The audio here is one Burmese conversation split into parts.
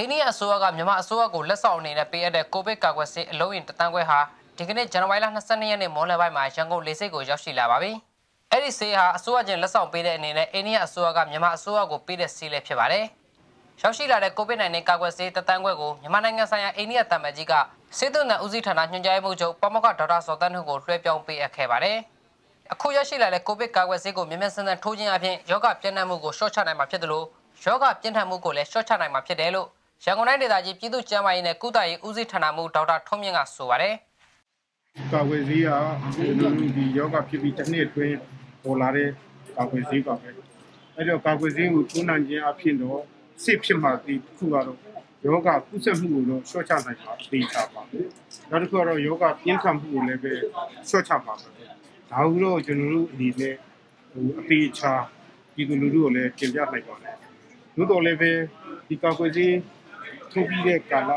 အိန္ဒိယအစိုးရကမြန်မာအစိုးရကိုလက်ဆောင်အနေနဲ့ပေးအပ်တဲ့ကိုဗစ်ကာကွယ်ဆေးအလုံးရင်တသန်းခွဲဟာဒီကနေ့ဇန်နဝါရီလ22ရက်နေ့မွန်းလယ်ပိုင်းမှာရန်ကုန်လေဆိပ်ကိုရောက်ရှိလာပါပြီ။အဲ့ဒီဆေးဟာအစိုးရချင်းလက်ဆောင်ပေးတဲ့အနေနဲ့အိန္ဒိယအစိုးရကမြန်မာအစိုးရကိုပေးတဲ့ဆေးလည်းဖြစ်ပါတယ်။ရောက်ရှိလာတဲ့ကိုဗစ် -19 ကာကွယ်ဆေးတသန်းခွဲကိုမြန်မာနိုင်ငံဆိုင်ရာအိန္ဒိယတမန်ကြီးကစေတုနဦးစီးဌာနညွှန်ကြားရေးမှူးချုပ်ပမကဒေါက်တာစောတန်းတို့ကိုလွှဲပြောင်းပေးအပ်ခဲ့ပါတယ်။အခုရရှိလာတဲ့ကိုဗစ်ကာကွယ်ဆေးကိုမြန်မြန်ဆန်ဆန်ထိုးခြင်းအပြင်ယောဂပြန့်နှံ့မှုကိုရှော့ချနိုင်မှာဖြစ်တယ်လို့ယောဂပြန့်ထန်မှုကိုလည်းရှော့ချနိုင်မှာဖြစ်တယ်လို့ ရန်ကုန်တိုင်းဒေသကြီးပြည်သူ့ကျန်းမာရေးနဲ့ကုသရေးဦးစီးဌာနမှဒေါက်တာထွန်းမြင့်ကဆိုပါတယ်။ကာကွယ်ဆေးကဒီယောဂဖြစ်ပြီးတစ်နှစ်အတွင်းပေါ်လာတဲ့ကာကွယ်ဆေးပါပဲ။အဲ့တော့ကာကွယ်ဆေးကိုထိုးနှံခြင်းအဖြစ်တော့စစ်ဖြစ်မှာဒီခုကတော့ယောဂကုသမှုကိုတော့ရှော့ချနိုင်ပါသေးတာပါ။နောက်တစ်ခုကတော့ယောဂပြင်းထန်မှုကိုလည်းပဲရှော့ချပါမယ်။ဒါဟုတော့ကျွန်တော်တို့အနေနဲ့ဟိုအသေးချာဒီလိုလူတို့ကိုလည်းပြင်ပြနိုင်ပါတယ်။သို့တော်လည်းပဲဒီကာကွယ်ဆေး ထိုးပြီးတဲ့ကာလ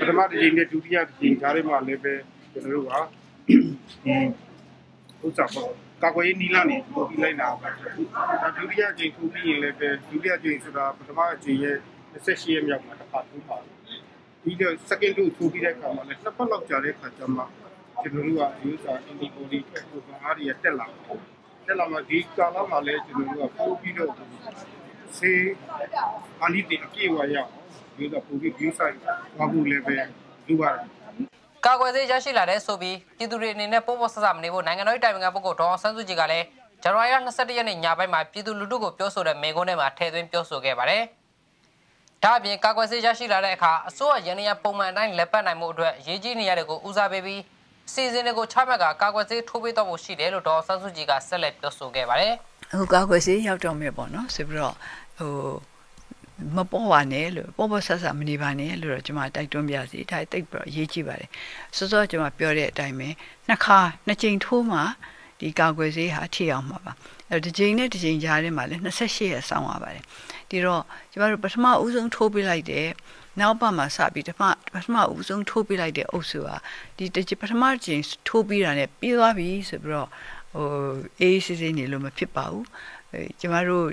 ပထမတစ်ချိန်နဲ့ဒုတိယတစ်ချိန်ကြားထဲမှာလည်းပဲကျွန်တော်တို့ကဒီဥစ္စာပေါ့ကာကွယ်ရေးနီလာနေထိုးပြီးလိုက်တာပါဒါဒုတိယချိန်ထိုးပြီးရင်လည်းပဲဒုတိယချိန်ဆိုတာပထမအချိန်ရဲ့28ရက်မြောက်မှာတစ်ခါထိုးပါပြီးတော့ second dose ထိုးပြီးတဲ့အခါမှာလည်းနှစ်ပတ်လောက်ကြာတဲ့အခါကျမှကျွန်တော်တို့ကဒီဥစ္စာ antibody ထွက်ဖို့ကအားရတက်လာတက်လာမှဒီကာလမှာလည်းကျွန်တော်တို့ကပို့ပြီးတော့ဆေးအနိတိအပြေဝရအောင် ဒီကပူပြီး view site ဘာဘူးလည်းပဲလိုပါတယ်ကာကွယ်ဆေးရရှိလာတဲ့ဆိုပြီးပြည်သူတွေအနေနဲ့ပို့ပို့ဆဆမနေဖို့နိုင်ငံတော်တိုင်ပင်ခံပုဂ္ဂိုလ်ဒေါအောင်ဆန်းစုကြည်ကလည်းဇန်နဝါရီလ22ရက်နေ့ညပိုင်းမှာပြည်သူလူထုကိုပြောဆိုတဲ့မေခွန်းထဲမှာထည့်သွင်းပြောဆိုခဲ့ပါတယ်။ဒါ့အပြင်ကာကွယ်ဆေးရရှိလာတဲ့အခါအစိုးရရန်ရပုံမှန်အတိုင်းလက်ပတ်နိုင်မှုအတွက်ရေးကြီးနေရတဲ့ကိုဦးစားပေးပြီးစီစဉ်တွေကိုချမှတ်ကကာကွယ်ဆေးထိုးပေးတော့ဖို့ရှိတယ်လို့ဒေါ်ဆန်းစုကြည်ကဆက်လက်ပြောဆိုခဲ့ပါတယ်။အခုကာကွယ်ဆေးရောက်တော့မယ်ပေါ့နော်ဆိုပြီးတော့ဟို မပေါ်ပါနဲ့လို့ပေါ်ပေါ်ဆက်ဆက်မနေပါနဲ့လို့တော့ကျွန်မတိုက်တွန်းပြစီဒါတိတ်ပြီးတော့အရေးကြီးပါတယ်စောစောကျွန်မပြောတဲ့အတိုင်းပဲနှစ်ခါနှစ်ကြိမ်ထိုးမှဒီကာကွယ်ဆေးဟာထိအောင်မှာပါအဲဒီကြိမ်နဲ့ဒီကြိမ်ကြားထဲမှာလည်း28ရက်ဆောင်းရပါတယ်ဒီတော့ကျွန်တော်တို့ပထမဦးဆုံးထိုးပေးလိုက်တဲ့နောက်ပတ်မှာစပြီးပထမပထမဦးဆုံးထိုးပေးလိုက်တဲ့အုပ်စုဟာဒီပထမကြိမ်ထိုးပြီးတာနဲ့ပြီးသွားပြီဆိုပြီးတော့ဟိုအေးစစ်စစ်နေလို့မဖြစ်ပါဘူးကျမတို့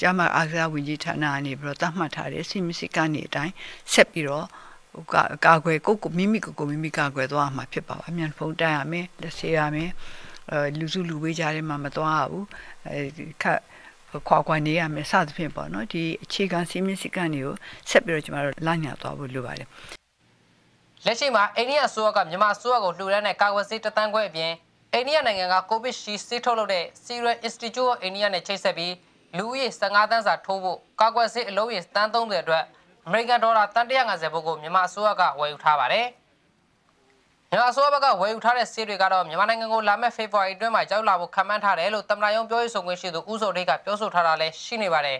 ကျမအားကစားဝန်ကြီးဌာနကနေပြီးတော့တတ်မှတ်ထားတဲ့စီမစီကနေအတိုင်းဆက်ပြီးတော့ဟိုကာကွယ်ကိုကိုမိမိကိုကိုမိမိကာကွယ်သွားမှာဖြစ်ပါပါအမြန်ဖုန်းတိုက်ရမယ်လက်ဆေးရမယ်အဲလူစုလူဝေးကြတဲ့မှာမသွားရဘူးအဲခက်ခွာခွာနေရမယ်စသဖြင့်ပေါ့နော်ဒီအခြေခံစီမင်းစည်းကမ်းတွေကိုဆက်ပြီးတော့ကျမတို့လမ်းညသွားဖို့လိုပါတယ်လက်ရှိမှာအိန္ဒိယအစိုးရကမြန်မာအစိုးရကိုလှူဒန်းတဲ့ကာကွယ်ဆေးတသန်းခွဲအပြင်အိန္ဒိယနိုင်ငံကကိုဗစ်ရှိဆေးထုတ်လုပ်တဲ့ Serum Institute of India နဲ့ချိတ်ဆက်ပြီး လူဦးရေ15တန်းစာထိုးဖို့ကာကွယ်ဆေးအလုံးရေတန်း30အတွက်အမေရိကန်ဒေါ်လာတန်150ဘုတ်ကိုမြန်မာအစိုးရကဝယ်ယူထားပါတယ်။မြန်မာအစိုးရဘက်ကဝယ်ယူထားတဲ့ဆေးတွေကတော့မြန်မာနိုင်ငံကိုလာမယ့်ဖေဖော်ဝါရီအတွင်းမှာရောက်လာဖို့ခန့်မှန်းထားတယ်လို့သမ္မတရုံးပြောရေးဆိုခွင့်ရှိသူဦးစောဒိတ်ကပြောဆိုထားတာလည်းရှိနေပါတယ်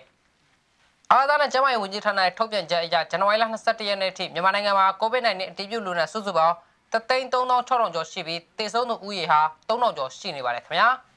။အာသာနဲ့ကျန်းမာရေးဝန်ကြီးဌာနရဲ့ထုတ်ပြန်ချက်အရဇန်နဝါရီလ22ရက်နေ့ထိမြန်မာနိုင်ငံမှာ COVID-19 အတည်ပြုလူနာစုစုပေါင်း336,000ကျော်ရှိပြီးသေဆုံးသူဦးရေဟာ3000ကျော်ရှိနေပါတယ်ခင်ဗျာ။